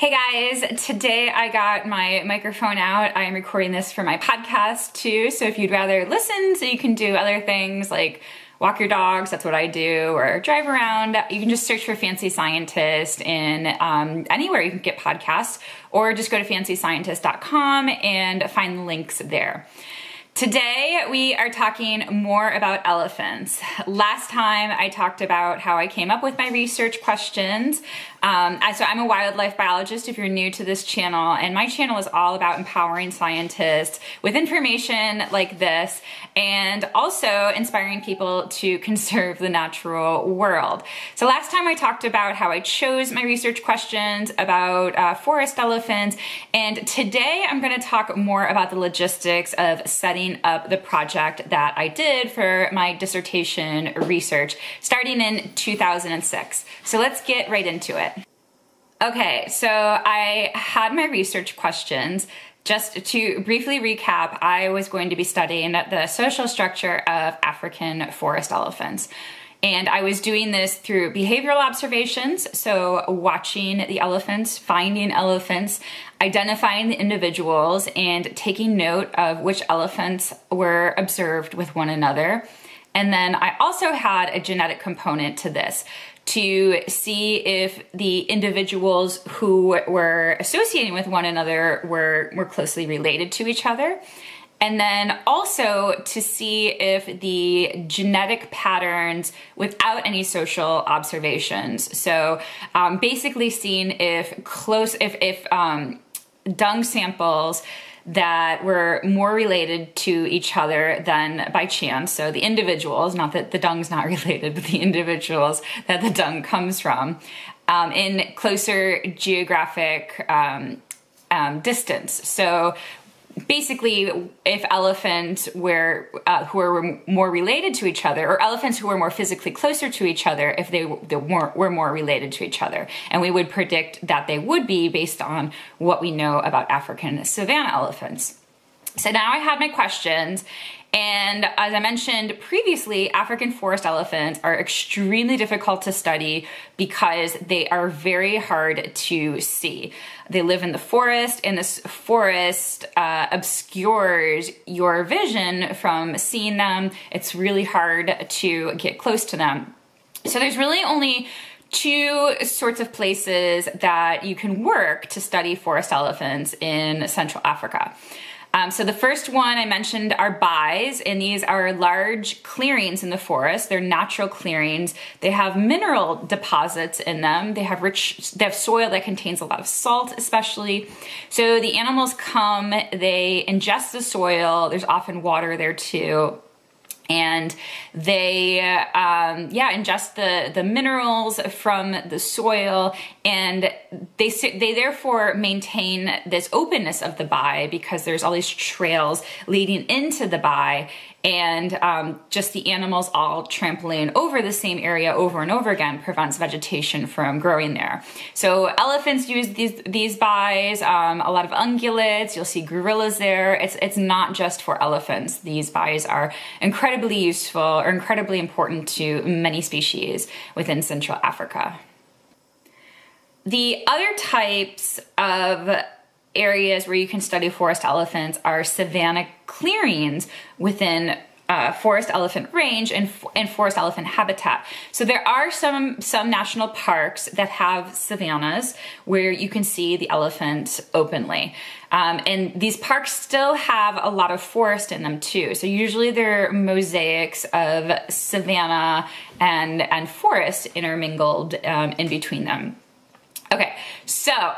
Hey guys, today I got my microphone out. I am recording this for my podcast too, so if you'd rather listen so you can do other things like walk your dogs, that's what I do, or drive around, you can just search for Fancy Scientist in um, anywhere you can get podcasts, or just go to fancyscientist.com and find the links there. Today we are talking more about elephants. Last time I talked about how I came up with my research questions. Um, so I'm a wildlife biologist if you're new to this channel and my channel is all about empowering scientists with information like this and also inspiring people to conserve the natural world. So last time I talked about how I chose my research questions about uh, forest elephants and today I'm going to talk more about the logistics of setting up the project that I did for my dissertation research starting in 2006. So let's get right into it. Okay, so I had my research questions. Just to briefly recap, I was going to be studying the social structure of African forest elephants. And I was doing this through behavioral observations, so watching the elephants, finding elephants, identifying the individuals, and taking note of which elephants were observed with one another. And then I also had a genetic component to this to see if the individuals who were associating with one another were, were closely related to each other. And then also to see if the genetic patterns without any social observations. So um, basically seeing if close, if, if um, dung samples that were more related to each other than by chance. So the individuals, not that the dung's not related, but the individuals that the dung comes from, um, in closer geographic um, um, distance. So basically if elephants were uh, who were more related to each other or elephants who were more physically closer to each other if they, they were, were more related to each other. And we would predict that they would be based on what we know about african savanna elephants. So now i had my questions and as I mentioned previously, African forest elephants are extremely difficult to study because they are very hard to see. They live in the forest, and this forest uh, obscures your vision from seeing them. It's really hard to get close to them. So there's really only two sorts of places that you can work to study forest elephants in Central Africa. Um, so the first one I mentioned are bais, and these are large clearings in the forest. They're natural clearings. They have mineral deposits in them. They have rich, they have soil that contains a lot of salt, especially. So the animals come, they ingest the soil. There's often water there too and they um, yeah ingest the the minerals from the soil and they they therefore maintain this openness of the bai because there's all these trails leading into the bai and um, just the animals all trampling over the same area over and over again prevents vegetation from growing there. So elephants use these these bais, um, a lot of ungulates. You'll see gorillas there. It's it's not just for elephants. These bais are incredibly useful or incredibly important to many species within Central Africa. The other types of areas where you can study forest elephants are savanna clearings within uh, forest elephant range and, and forest elephant habitat. So there are some some national parks that have savannas where you can see the elephant openly. Um, and these parks still have a lot of forest in them too. So usually they're mosaics of savanna and, and forest intermingled um, in between them. Okay, so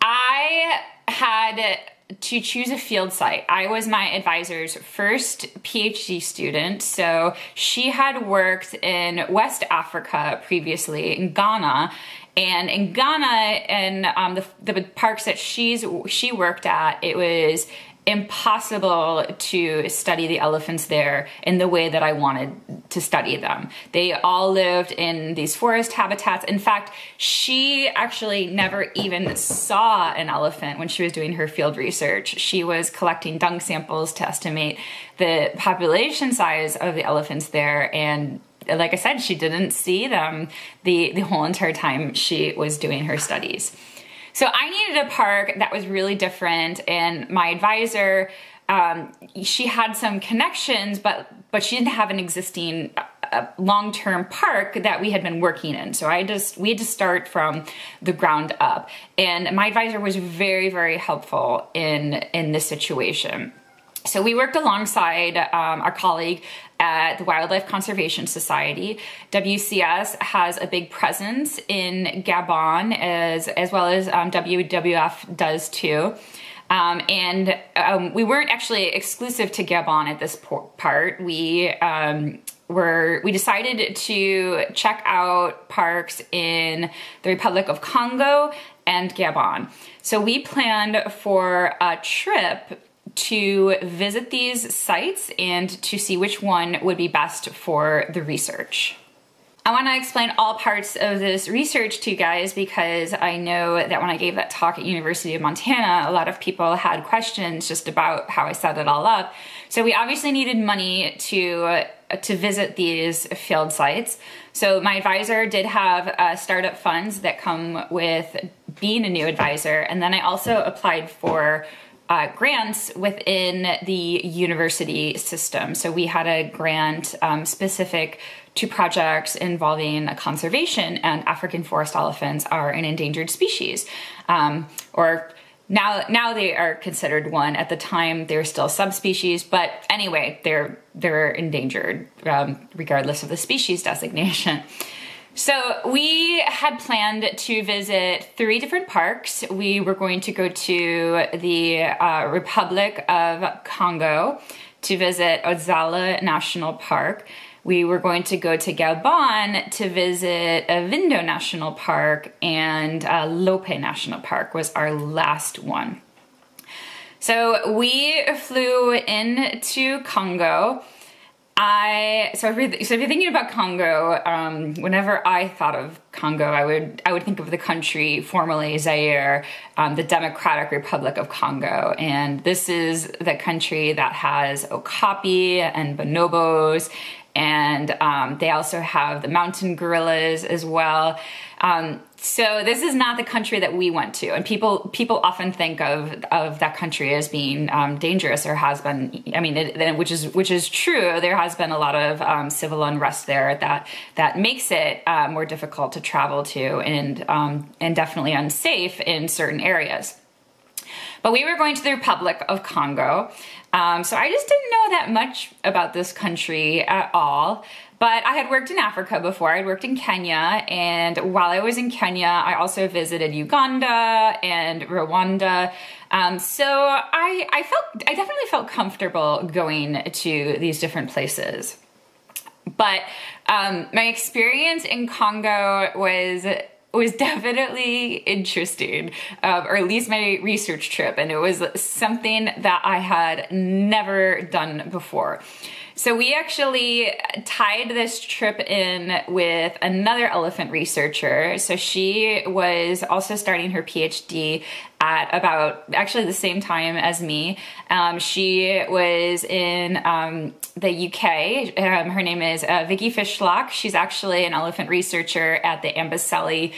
I had to choose a field site. I was my advisor's first PhD student, so she had worked in West Africa previously, in Ghana, and in Ghana and um, the, the parks that she's she worked at, it was impossible to study the elephants there in the way that I wanted to study them. They all lived in these forest habitats. In fact, she actually never even saw an elephant when she was doing her field research. She was collecting dung samples to estimate the population size of the elephants there and like I said, she didn't see them the, the whole entire time she was doing her studies. So I needed a park that was really different, and my advisor, um, she had some connections, but but she didn't have an existing uh, long-term park that we had been working in. So I just we had to start from the ground up, and my advisor was very very helpful in in this situation. So we worked alongside um, our colleague at the Wildlife Conservation Society. WCS has a big presence in Gabon as, as well as um, WWF does too. Um, and um, we weren't actually exclusive to Gabon at this part. We um, were we decided to check out parks in the Republic of Congo and Gabon. So we planned for a trip to visit these sites and to see which one would be best for the research. I want to explain all parts of this research to you guys because I know that when I gave that talk at University of Montana, a lot of people had questions just about how I set it all up. So we obviously needed money to to visit these field sites. So my advisor did have uh, startup funds that come with being a new advisor, and then I also applied for uh, grants within the university system. So we had a grant um, specific to projects involving conservation, and African forest elephants are an endangered species, um, or now now they are considered one. At the time, they're still subspecies, but anyway, they're they're endangered um, regardless of the species designation. So we had planned to visit three different parks. We were going to go to the uh, Republic of Congo to visit Odzala National Park. We were going to go to Gabon to visit Ivindo National Park and uh, Lope National Park was our last one. So we flew into Congo I so if you're, so if you're thinking about Congo, um, whenever I thought of Congo, I would I would think of the country formerly Zaire, um, the Democratic Republic of Congo, and this is the country that has okapi and bonobos, and um, they also have the mountain gorillas as well. Um, so this is not the country that we went to, and people people often think of of that country as being um, dangerous or has been. I mean, it, which is which is true. There has been a lot of um, civil unrest there that that makes it uh, more difficult to travel to and um, and definitely unsafe in certain areas. But we were going to the Republic of Congo. Um, so I just didn't know that much about this country at all. But I had worked in Africa before. I'd worked in Kenya, and while I was in Kenya, I also visited Uganda and Rwanda. Um, so I, I felt, I definitely felt comfortable going to these different places. But um, my experience in Congo was was definitely interesting, uh, or at least my research trip, and it was something that I had never done before. So we actually tied this trip in with another elephant researcher. So she was also starting her PhD at about actually the same time as me. Um, she was in um, the UK. Um, her name is uh, Vicky Fishlock. She's actually an elephant researcher at the Amboseli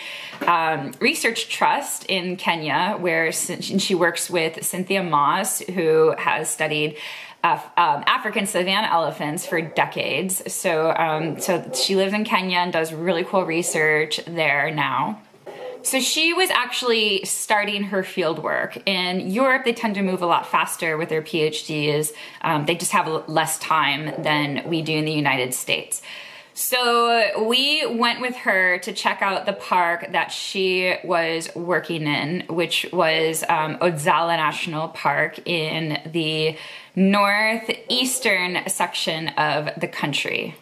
um, Research Trust in Kenya, where she works with Cynthia Moss, who has studied um, African savanna elephants for decades. So, um, so she lives in Kenya and does really cool research there now. So she was actually starting her field work. In Europe, they tend to move a lot faster with their PhDs. Um, they just have less time than we do in the United States. So we went with her to check out the park that she was working in, which was um, Odzala National Park in the northeastern section of the country.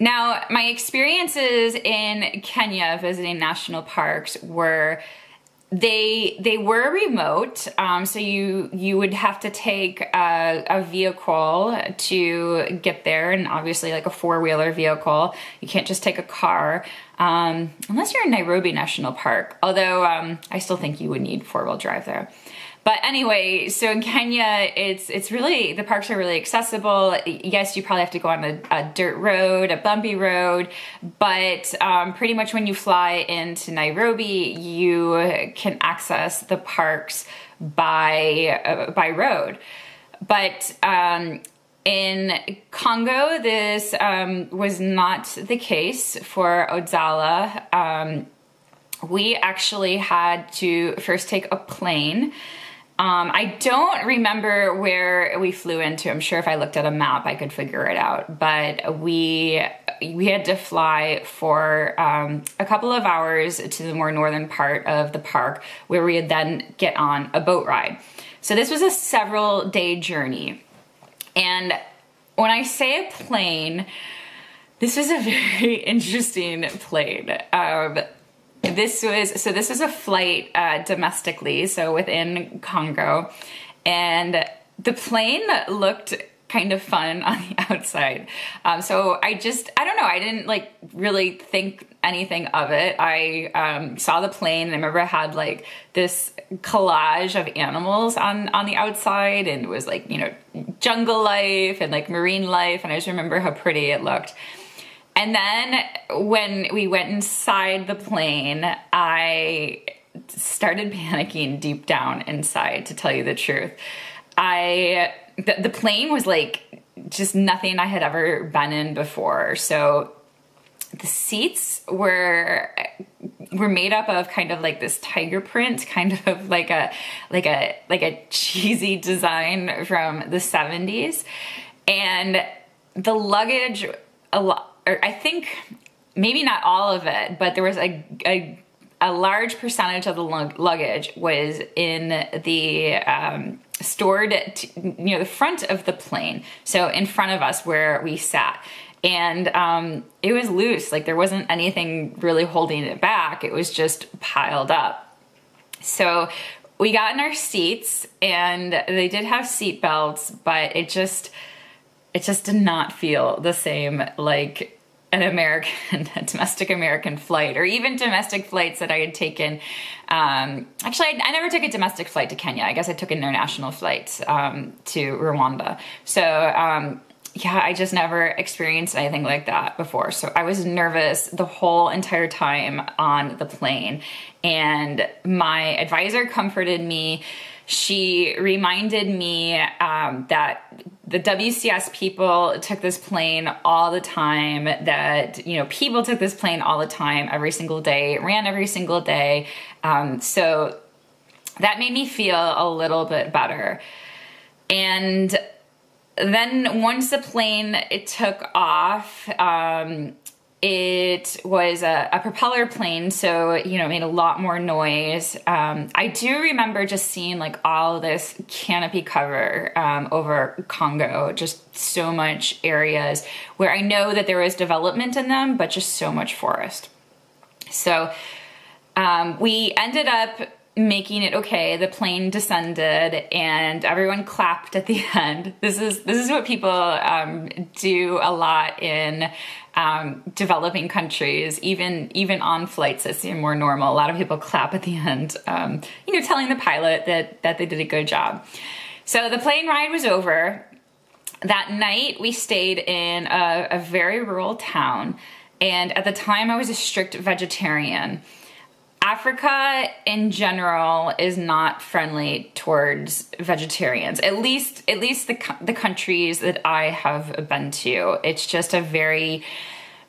Now, my experiences in Kenya visiting national parks were they they were remote, um, so you you would have to take a, a vehicle to get there, and obviously like a four wheeler vehicle. You can't just take a car um, unless you're in Nairobi National Park. Although um, I still think you would need four wheel drive there. But anyway, so in Kenya, it's it's really the parks are really accessible. Yes, you probably have to go on a, a dirt road, a bumpy road, but um, pretty much when you fly into Nairobi, you can access the parks by uh, by road. But um, in Congo, this um, was not the case for Odzala. Um, we actually had to first take a plane um, I don't remember where we flew into. I'm sure if I looked at a map, I could figure it out. But we we had to fly for um, a couple of hours to the more northern part of the park, where we would then get on a boat ride. So this was a several day journey, and when I say a plane, this was a very interesting plane. Um, this was so this was a flight uh, domestically, so within Congo, and the plane looked kind of fun on the outside. Um, so I just, I don't know, I didn't like really think anything of it. I um, saw the plane and I remember I had like this collage of animals on, on the outside and it was like, you know, jungle life and like marine life. And I just remember how pretty it looked. And then when we went inside the plane, I started panicking deep down inside, to tell you the truth. I, the, the plane was like just nothing I had ever been in before. So the seats were were made up of kind of like this tiger print kind of like a like a like a cheesy design from the 70s and the luggage a lot or I think maybe not all of it, but there was a, a, a large percentage of the luggage was in the um, stored near the front of the plane. So in front of us where we sat. And um, it was loose, like there wasn't anything really holding it back. It was just piled up. So we got in our seats and they did have seat belts, but it just, it just did not feel the same like an American, a domestic American flight, or even domestic flights that I had taken. Um, actually, I, I, never took a domestic flight to Kenya. I guess I took an international flight um, to Rwanda. So, um, yeah, I just never experienced anything like that before. So I was nervous the whole entire time on the plane. And my advisor comforted me she reminded me um, that the WCS people took this plane all the time, that, you know, people took this plane all the time, every single day, ran every single day. Um, so that made me feel a little bit better. And then once the plane it took off, um, it was a, a, propeller plane, so you know, it made a lot more noise. Um, I do remember just seeing like all this canopy cover um, over Congo, just so much areas where I know that there was development in them, but just so much forest. So um, we ended up making it okay. The plane descended, and everyone clapped at the end. This is this is what people um, do a lot in um, developing countries, even even on flights that seem more normal, a lot of people clap at the end, um, you know, telling the pilot that that they did a good job. So the plane ride was over. That night, we stayed in a, a very rural town, and at the time, I was a strict vegetarian. Africa in general is not friendly towards vegetarians. At least, at least the the countries that I have been to, it's just a very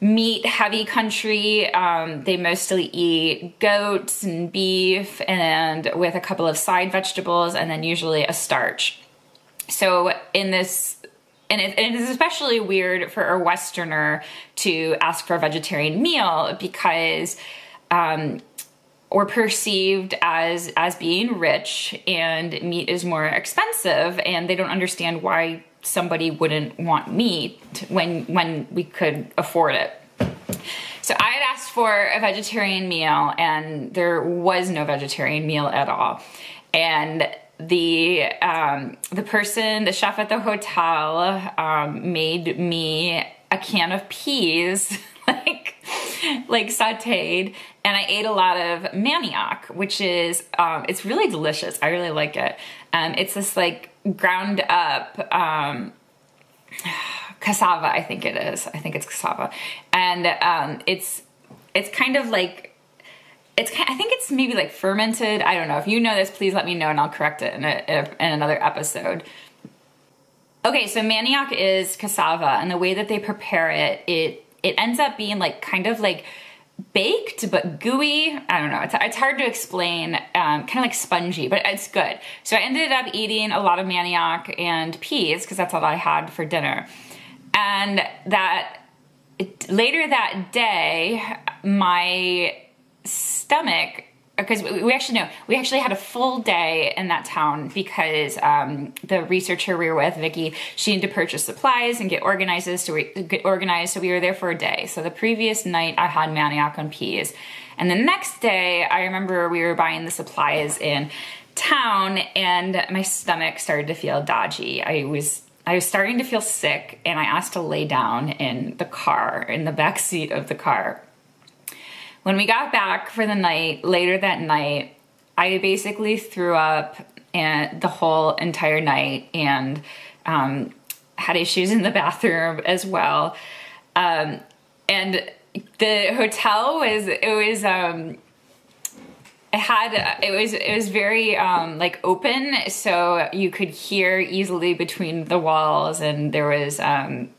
meat heavy country. Um, they mostly eat goats and beef, and with a couple of side vegetables, and then usually a starch. So in this and it, it is especially weird for a Westerner to ask for a vegetarian meal because um, or perceived as as being rich and meat is more expensive and they don't understand why somebody wouldn't want meat when when we could afford it. So I had asked for a vegetarian meal and there was no vegetarian meal at all. And the um, the person, the chef at the hotel, um, made me a can of peas, like like sauteed, and I ate a lot of manioc, which is um, it's really delicious. I really like it. Um, it's this like ground up um, cassava, I think it is. I think it's cassava, and um, it's it's kind of like it's I think it's maybe like fermented. I don't know. If you know this, please let me know and I'll correct it in, a, in another episode. Okay, so manioc is cassava, and the way that they prepare it, it it ends up being like kind of like baked but gooey. I don't know. It's, it's hard to explain. Um, kind of like spongy, but it's good. So I ended up eating a lot of manioc and peas because that's all I had for dinner. And that later that day, my stomach because we actually know we actually had a full day in that town because um, the researcher we were with, Vicky, she needed to purchase supplies and get organized. So we get organized. So we were there for a day. So the previous night I had manioc on peas, and the next day I remember we were buying the supplies in town, and my stomach started to feel dodgy. I was I was starting to feel sick, and I asked to lay down in the car in the back seat of the car when we got back for the night, later that night, I basically threw up and the whole entire night and um, had issues in the bathroom as well. Um, and the hotel was it was um, it had it was it was very um, like open, so you could hear easily between the walls, and there was um,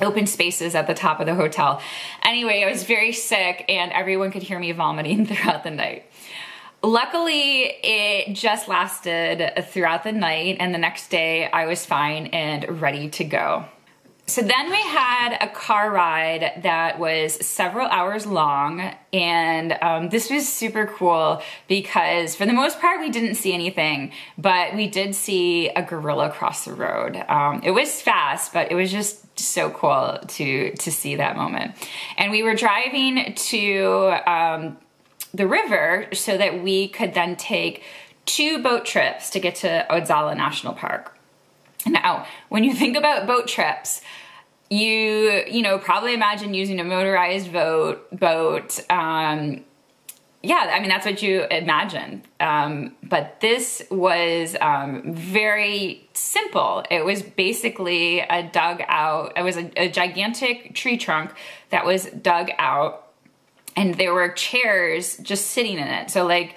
open spaces at the top of the hotel. Anyway, I was very sick and everyone could hear me vomiting throughout the night. Luckily, it just lasted throughout the night, and the next day I was fine and ready to go. So then we had a car ride that was several hours long, and um, this was super cool because for the most part we didn't see anything, but we did see a gorilla cross the road. Um, it was fast, but it was just so cool to to see that moment. And we were driving to um, the river so that we could then take two boat trips to get to Odzala National Park. Now, when you think about boat trips, you you know probably imagine using a motorized boat boat. Um, yeah, I mean that's what you imagine. Um, but this was um, very simple. It was basically a dug out. It was a, a gigantic tree trunk that was dug out, and there were chairs just sitting in it. So like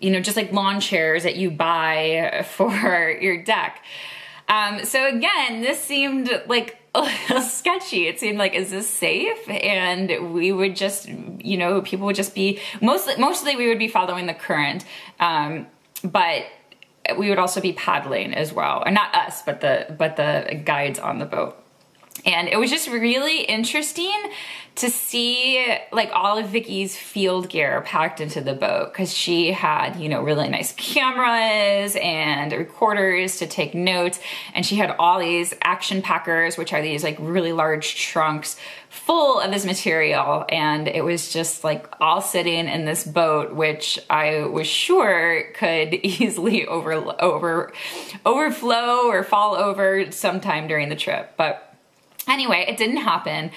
you know just like lawn chairs that you buy for your deck. Um, so again, this seemed like sketchy. It seemed like, is this safe? And we would just, you know, people would just be mostly, mostly we would be following the current, um, but we would also be paddling as well, or not us, but the but the guides on the boat. And it was just really interesting to see like all of Vicky's field gear packed into the boat because she had, you know, really nice cameras and recorders to take notes. And she had all these action packers, which are these like really large trunks full of this material. And it was just like all sitting in this boat, which I was sure could easily over, over, overflow or fall over sometime during the trip. But Anyway, it didn't happen.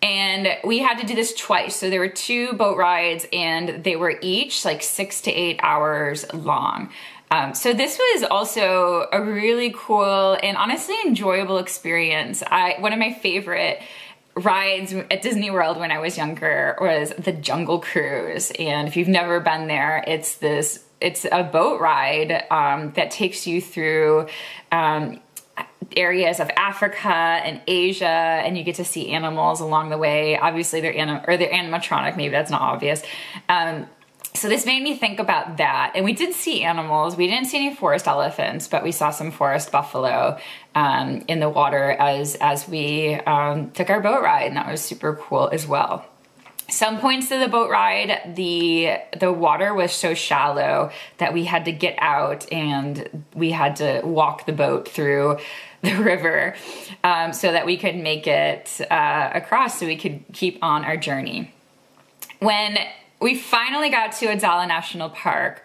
And we had to do this twice. So there were two boat rides and they were each like six to eight hours long. Um, so this was also a really cool and honestly enjoyable experience. I one of my favorite rides at Disney World when I was younger was the Jungle Cruise. And if you've never been there, it's this it's a boat ride um, that takes you through um, areas of Africa and Asia, and you get to see animals along the way. Obviously, they're anim- or they're animatronic. Maybe that's not obvious. Um, so this made me think about that. And we did see animals. We didn't see any forest elephants, but we saw some forest buffalo um, in the water as as we um, took our boat ride, and that was super cool as well. Some points of the boat ride, the the water was so shallow that we had to get out and we had to walk the boat through the river um, so that we could make it uh, across so we could keep on our journey. When we finally got to Odzala National Park,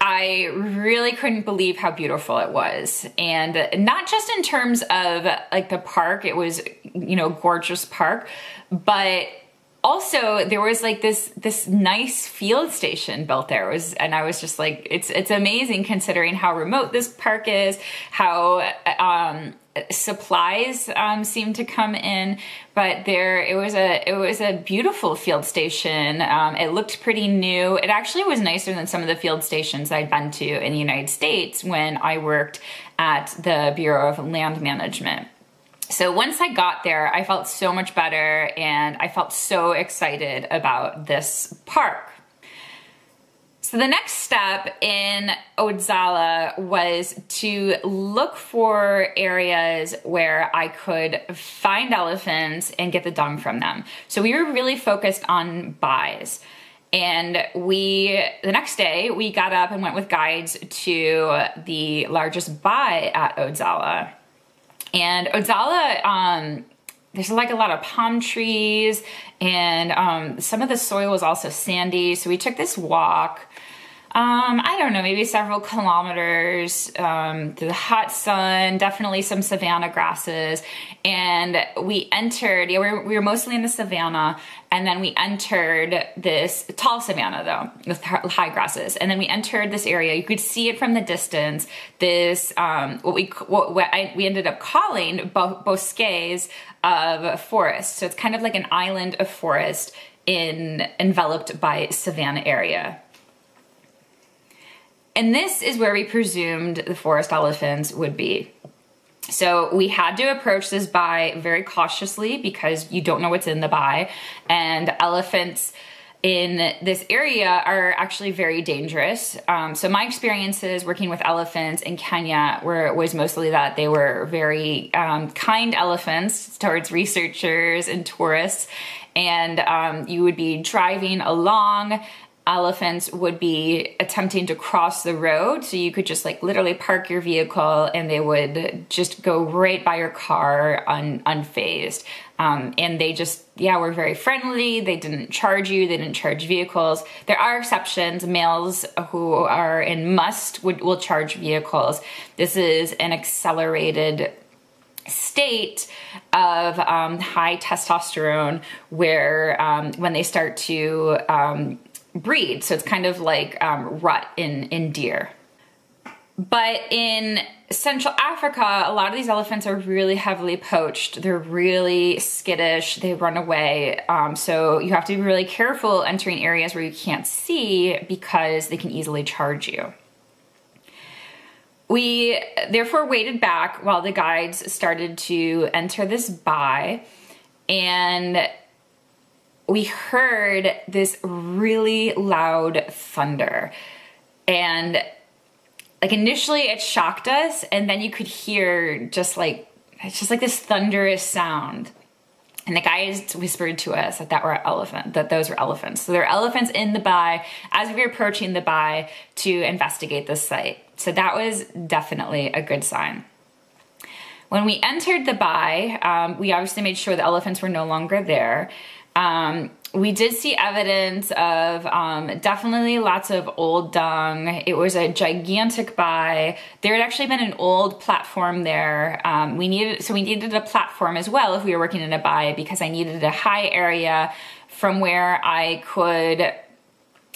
I really couldn't believe how beautiful it was. And not just in terms of like the park, it was, you know, gorgeous park, but also there was like this this nice field station built there. It was and i was just like it's it's amazing considering how remote this park is how um supplies um, seem to come in. But there it was a it was a beautiful field station. Um, it looked pretty new. It actually was nicer than some of the field stations i'd been to in the united states when i worked at the bureau of land management so once I got there, I felt so much better and I felt so excited about this park. So the next step in Odzala was to look for areas where I could find elephants and get the dung from them. So we were really focused on bais. And we, the next day, we got up and went with guides to the largest bai at Odzala. And Odzala, um, there's like a lot of palm trees and um, some of the soil was also sandy. So we took this walk um, I don't know, maybe several kilometers um, through the hot sun, definitely some savanna grasses. And we entered, yeah, we were, we were mostly in the savanna, and then we entered this tall savanna though, with high grasses. And then we entered this area, you could see it from the distance, this, um, what we, what, what I, we ended up calling bo bosques of forest. So it's kind of like an island of forest in enveloped by savanna area. And this is where we presumed the forest elephants would be. So we had to approach this bai very cautiously because you don't know what's in the bai. And elephants in this area are actually very dangerous. Um, so my experiences working with elephants in Kenya were was mostly that they were very um, kind elephants towards researchers and tourists, and um, you would be driving along elephants would be attempting to cross the road. So you could just like literally park your vehicle and they would just go right by your car un- unfazed. Um, and they just, yeah, were very friendly. They didn't charge you. They didn't charge vehicles. There are exceptions. Males who are in musth would, will charge vehicles. This is an accelerated state of um, high testosterone where um, when they start to um, breed. So it's kind of like um, rut in, in deer. But in Central Africa, a lot of these elephants are really heavily poached. They're really skittish. They run away. Um, so you have to be really careful entering areas where you can't see because they can easily charge you. We therefore waited back while the guides started to enter this bai. And we heard this really loud thunder. And like initially it shocked us, and then you could hear just like, it's just like this thunderous sound. And the guys whispered to us that that were elephant, that those were elephants. So there are elephants in the bai as we were approaching the bai to investigate the site. So that was definitely a good sign. When we entered the bai, um, we obviously made sure the elephants were no longer there. Um, we did see evidence of um, definitely lots of old dung. It was a gigantic bai. There had actually been an old platform there. Um, we needed so we needed a platform as well if we were working in a bai because I needed a high area from where I could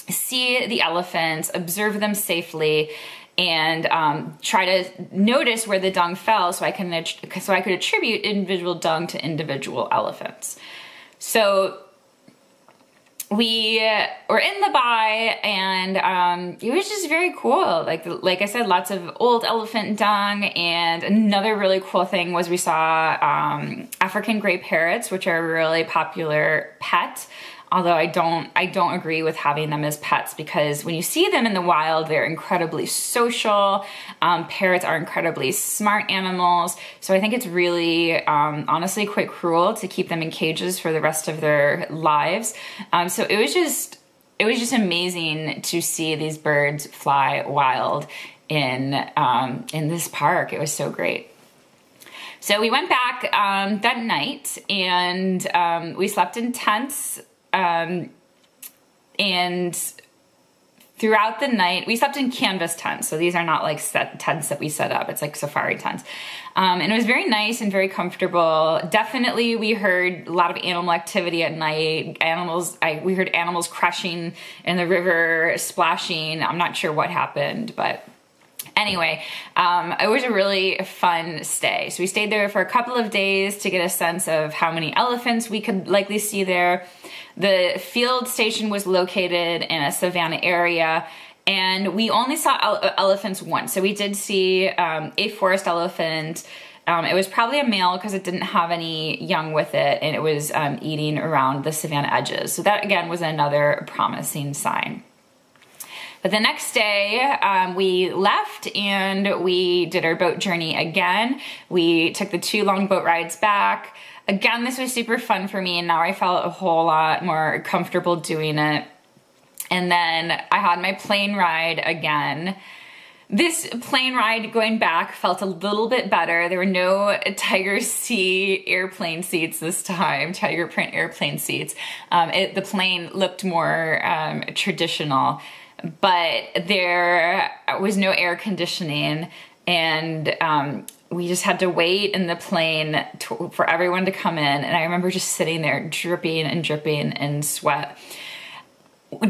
see the elephants, observe them safely, and um, try to notice where the dung fell so I can so I could attribute individual dung to individual elephants. So we were in the bai and um, it was just very cool. Like like I said, lots of old elephant dung. And another really cool thing was we saw um, African gray parrots, which are a really popular pet although I don't I don't agree with having them as pets because when you see them in the wild, they're incredibly social. Um, parrots are incredibly smart animals, so I think it's really um, honestly quite cruel to keep them in cages for the rest of their lives. Um, so it was just it was just amazing to see these birds fly wild in um, in this park. It was so great. So we went back um, that night and um, we slept in tents um, and throughout the night. We slept in canvas tents, so these are not like set tents that we set up. It's like safari tents. Um, and it was very nice and very comfortable. Definitely, we heard a lot of animal activity at night. Animals, I, we heard animals crashing in the river, splashing. I'm not sure what happened, but Anyway, um, it was a really fun stay. So we stayed there for a couple of days to get a sense of how many elephants we could likely see there. The field station was located in a savanna area and we only saw ele elephants once. So we did see um, a forest elephant. Um, it was probably a male because it didn't have any young with it and it was um, eating around the savanna edges. So that again was another promising sign. But the next day, um, we left and we did our boat journey again. We took the two long boat rides back. Again, this was super fun for me and now I felt a whole lot more comfortable doing it. And then I had my plane ride again. This plane ride going back felt a little bit better. There were no Tiger Sea airplane seats this time, Tiger print airplane seats. Um, it, the plane looked more um, traditional, but there was no air conditioning and um, we just had to wait in the plane to, for everyone to come in. And I remember just sitting there dripping and dripping in sweat.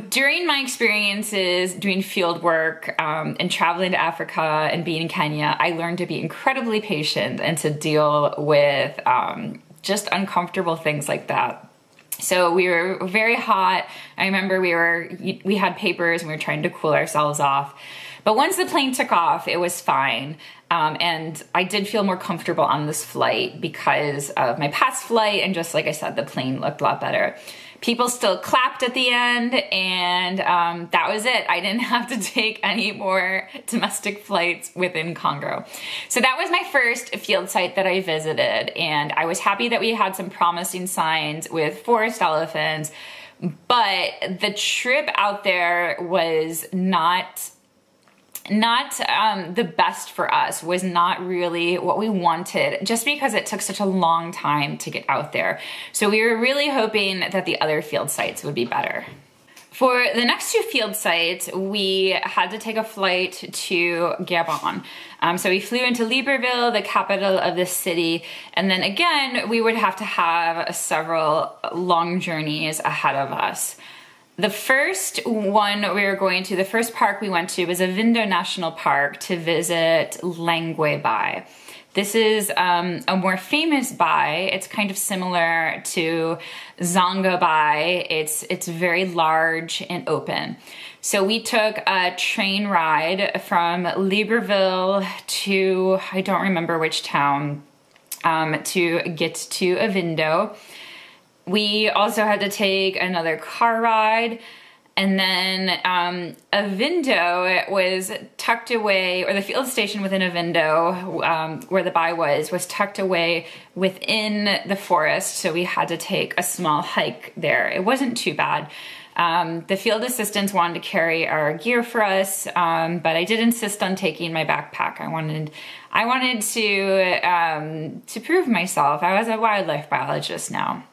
During my experiences doing field work um, and traveling to Africa and being in Kenya, I learned to be incredibly patient and to deal with um, just uncomfortable things like that. So we were very hot. I remember we were we had papers and we were trying to cool ourselves off. But once the plane took off, it was fine. Um, and I did feel more comfortable on this flight because of my past flight. And just like I said, the plane looked a lot better. People still clapped at the end, and um, that was it. I didn't have to take any more domestic flights within Congo. So that was my first field site that I visited, and I was happy that we had some promising signs with forest elephants. But the trip out there was not not um, the best for us, was not really what we wanted, just because it took such a long time to get out there. So we were really hoping that the other field sites would be better. For the next two field sites, we had to take a flight to Gabon. Um, so we flew into Libreville, the capital of the city, and then again, we would have to have several long journeys ahead of us. The first one we were going to, the first park we went to was Ivindo National Park to visit Langoué Bai. This is um, a more famous bai. It's kind of similar to Dzanga bai. It's, it's very large and open. So we took a train ride from Libreville to, I don't remember which town, um, to get to Ivindo. We also had to take another car ride. And then um, Ivindo was tucked away, or the field station within Ivindo, um, where the bai was, was tucked away within the forest. So we had to take a small hike there. It wasn't too bad. Um, the field assistants wanted to carry our gear for us, um, but I did insist on taking my backpack. I wanted, I wanted to um, to prove myself. I was a wildlife biologist now.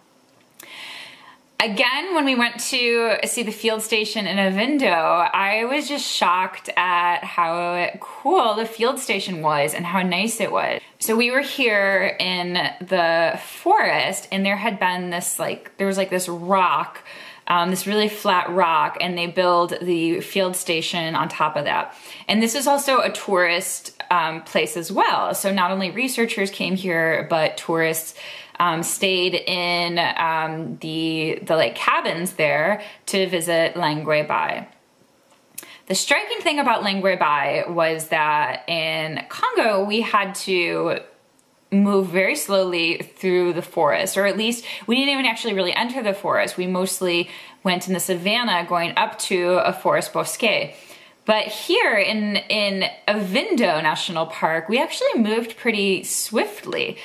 Again, when we went to see the field station in Ivindo, I was just shocked at how cool the field station was and how nice it was. So we were here in the forest and there had been this like, there was like this rock um, this really flat rock and they build the field station on top of that. And this is also a tourist um, place as well. So not only researchers came here, but tourists um, stayed in um, the, the like cabins there to visit Langoué Bai. The striking thing about Langoué Bai was that in Congo, we had to move very slowly through the forest, or at least we didn't even actually really enter the forest. We mostly went in the savannah going up to a forest bosque. But here in, in Ivindo National Park, we actually moved pretty swiftly.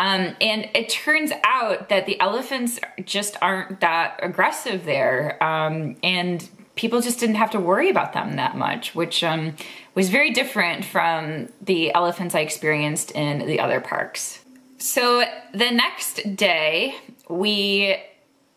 Um, and it turns out that the elephants just aren't that aggressive there. Um, and people just didn't have to worry about them that much, which um, was very different from the elephants I experienced in the other parks. So the next day, we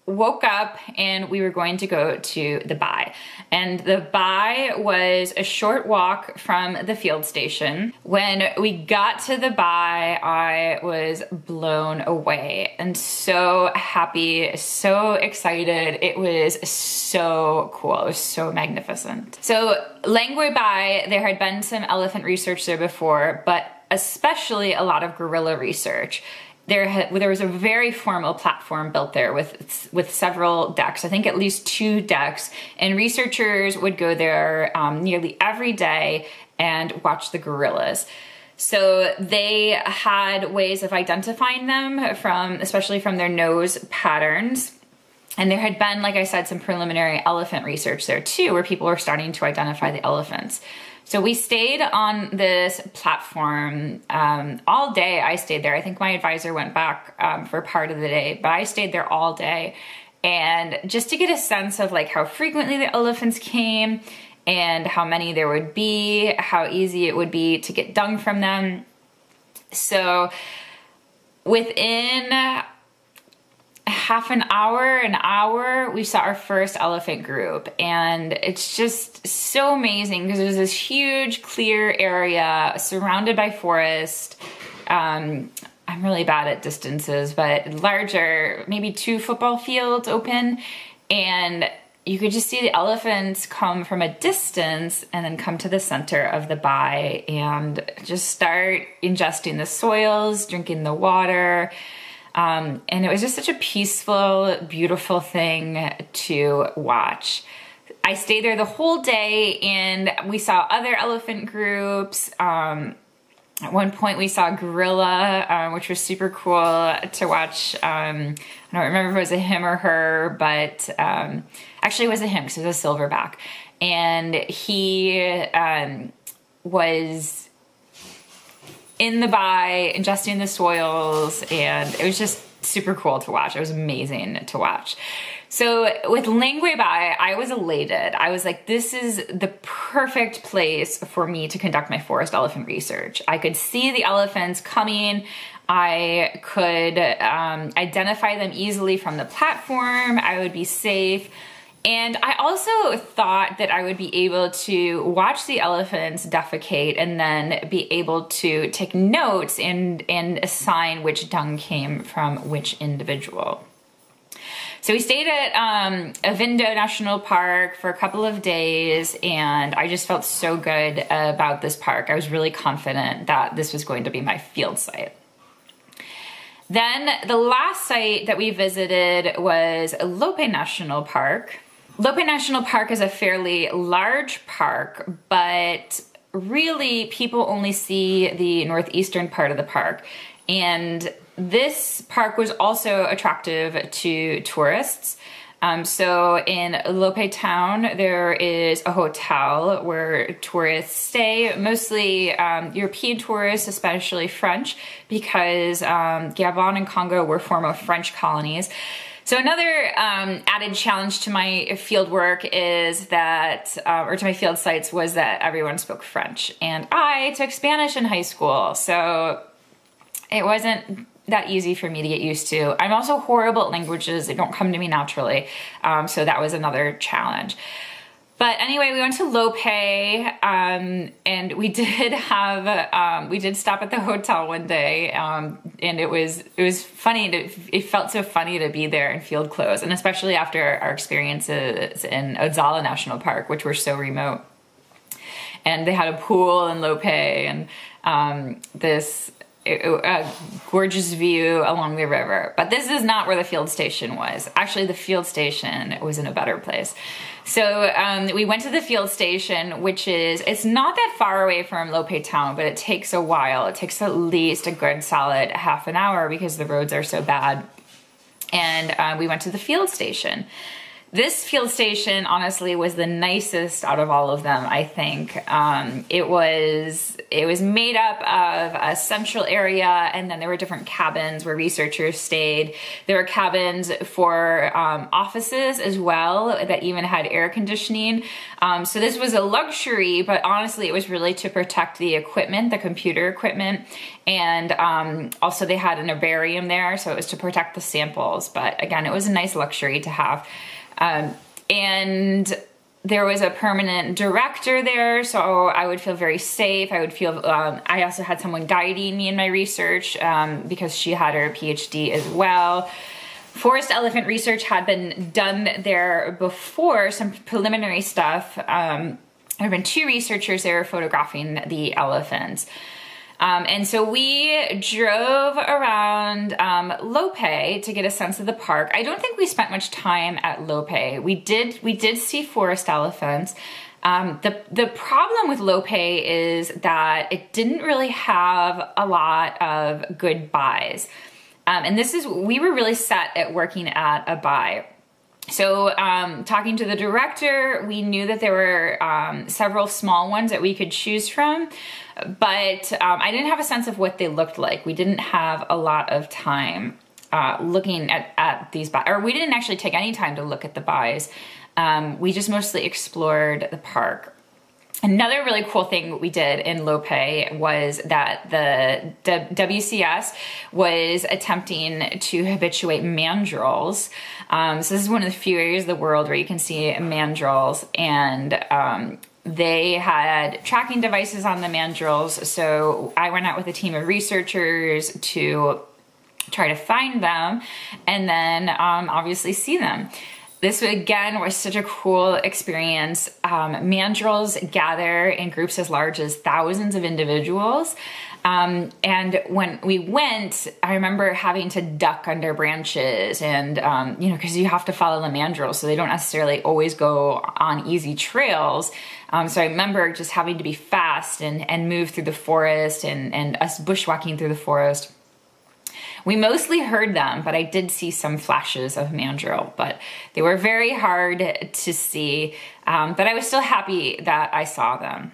woke up and we were going to go to the Bai. And the Bai was a short walk from the field station. When we got to the Bai, I was blown away and so happy, so excited. It was so cool. It was so magnificent. So Langoué Bai, there had been some elephant research there before, but especially a lot of gorilla research there had, there was a very formal platform built there with with several decks. I think at least two decks, and researchers would go there um, nearly every day and watch the gorillas. So they had ways of identifying them from, especially from their nose patterns. And there had been, like I said, some preliminary elephant research there too, where people were starting to identify the elephants. So we stayed on this platform um, all day. I stayed there. I think my advisor went back um, for part of the day, but I stayed there all day. And just to get a sense of like how frequently the elephants came and how many there would be, how easy it would be to get dung from them. So within half an hour, an hour, we saw our first elephant group. And it's just so amazing because there's this huge clear area surrounded by forest. Um, I'm really bad at distances, but larger, maybe two football fields open. And you could just see the elephants come from a distance and then come to the center of the Bai and just start ingesting the soils, drinking the water. Um, and it was just such a peaceful, beautiful thing to watch. I stayed there the whole day and we saw other elephant groups. Um, at one point we saw a gorilla, uh, which was super cool to watch. Um, I don't remember if it was a him or her, but um, actually it was a him because it was a silverback. And he um, was in the Bai, ingesting the soils, and it was just super cool to watch. It was amazing to watch. So with Langoué Bai, I was elated. I was like, this is the perfect place for me to conduct my forest elephant research. I could see the elephants coming. I could um, identify them easily from the platform. I would be safe. And I also thought that I would be able to watch the elephants defecate and then be able to take notes and, and assign which dung came from which individual. So we stayed at um, Ivindo National Park for a couple of days, and I just felt so good about this park. I was really confident that this was going to be my field site. Then the last site that we visited was Lope National Park. Lope National Park is a fairly large park, but really people only see the northeastern part of the park. And this park was also attractive to tourists. Um, so in Lope Town, there is a hotel where tourists stay, mostly um, European tourists, especially French, because um, Gabon and Congo were former French colonies. So another um, added challenge to my field work is that, uh, or to my field sites was that everyone spoke French. And I took Spanish in high school, so it wasn't that easy for me to get used to. I'm also horrible at languages. They don't come to me naturally. Um, so that was another challenge. But anyway, we went to Lope, um, and we did have um, we did stop at the hotel one day, um, and it was it was funny. To, it felt so funny to be there in field clothes, and especially after our experiences in Odzala National Park, which were so remote. And they had a pool in Lope, and um, this gorgeous view along the river. But this is not where the field station was. Actually, the field station was in a better place. So um, we went to the field station, which is, it's not that far away from Lope town, but it takes a while. It takes at least a good solid half an hour because the roads are so bad. And uh, we went to the field station. This field station honestly was the nicest out of all of them i think. Um, it was it was made up of a central area and then there were different cabins where researchers stayed. There were cabins for um, offices as well that even had air conditioning. Um, so this was a luxury but honestly it was really to protect the equipment the computer equipment. And um, also they had an herbarium there so it was to protect the samples. But again it was a nice luxury to have um, and there was a permanent director there, so I would feel very safe. I would feel, um, I also had someone guiding me in my research um, because she had her PhD as well. Forest elephant research had been done there before, some preliminary stuff. Um, there have been two researchers there photographing the elephants. Um, and so we drove around um, Lope to get a sense of the park. I don't think we spent much time at Lope. We did we did see forest elephants. Um, the the problem with Lope is that it didn't really have a lot of good bais. Um, and this is we were really set at working at a bai. So, um, talking to the director, we knew that there were um, several small ones that we could choose from, but um, I didn't have a sense of what they looked like. We didn't have a lot of time uh, looking at, at these bais, or we didn't actually take any time to look at the bais. Um, we just mostly explored the park. Another really cool thing we did in Lope was that the WCS was attempting to habituate mandrills. Um, so this is one of the few areas of the world where you can see mandrills and um, they had tracking devices on the mandrills. So I went out with a team of researchers to try to find them and then um, obviously see them. This again was such a cool experience. Um, mandrills gather in groups as large as thousands of individuals. Um, and when we went, I remember having to duck under branches and, um, you know, because you have to follow the mandrills, so they don't necessarily always go on easy trails. Um, so I remember just having to be fast and, and move through the forest and, and us bushwhacking through the forest. We mostly heard them, but I did see some flashes of mandrill, but they were very hard to see. Um, but I was still happy that I saw them.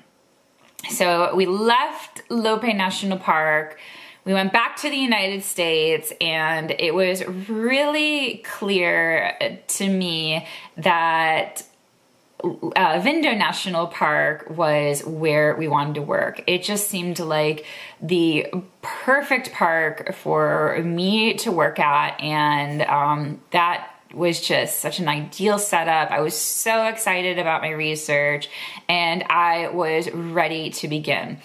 So we left Lope National Park. We went back to the United States, and it was really clear to me that uh, Ivindo National Park was where we wanted to work. It just seemed like the perfect park for me to work at, and um, that was just such an ideal setup. I was so excited about my research, and I was ready to begin.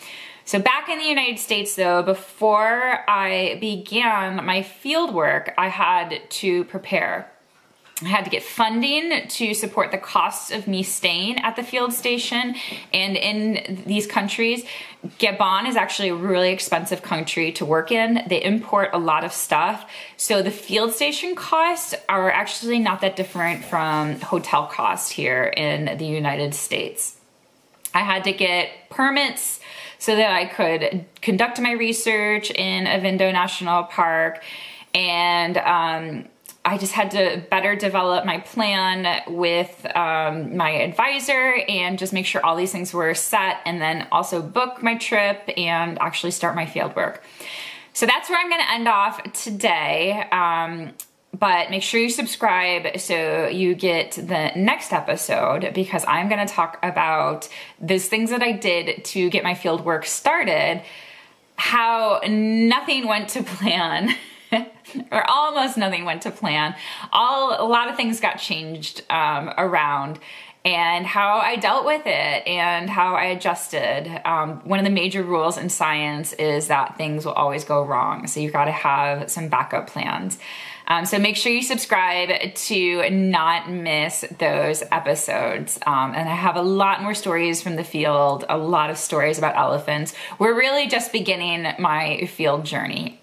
So back in the United States though, before I began my field work, I had to prepare. I had to get funding to support the costs of me staying at the field station. And in these countries, Gabon is actually a really expensive country to work in. They import a lot of stuff. So the field station costs are actually not that different from hotel costs here in the United States. I had to get permits so that I could conduct my research in Ivindo National Park and um, I just had to better develop my plan with um, my advisor and just make sure all these things were set and then also book my trip and actually start my field work. So that's where I'm gonna end off today. Um, but make sure you subscribe so you get the next episode because I'm gonna talk about those things that I did to get my field work started, how nothing went to plan. or almost nothing went to plan. All a lot of things got changed um, around and how I dealt with it and how I adjusted. Um, one of the major rules in science is that things will always go wrong. So you've got to have some backup plans. Um, so make sure you subscribe to not miss those episodes. Um, and I have a lot more stories from the field, a lot of stories about elephants. We're really just beginning my field journey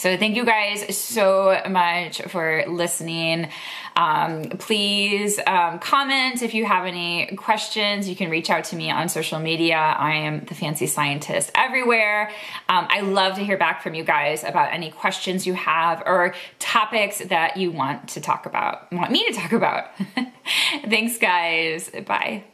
So thank you guys so much for listening. Um, please um, comment if you have any questions. You can reach out to me on social media. I am the fancy scientist everywhere. Um, I love to hear back from you guys about any questions you have or topics that you want to talk about, want me to talk about. Thanks, guys. Bye.